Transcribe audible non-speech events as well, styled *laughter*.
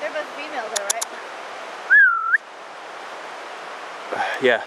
They're both female though, right? *sighs* Yeah.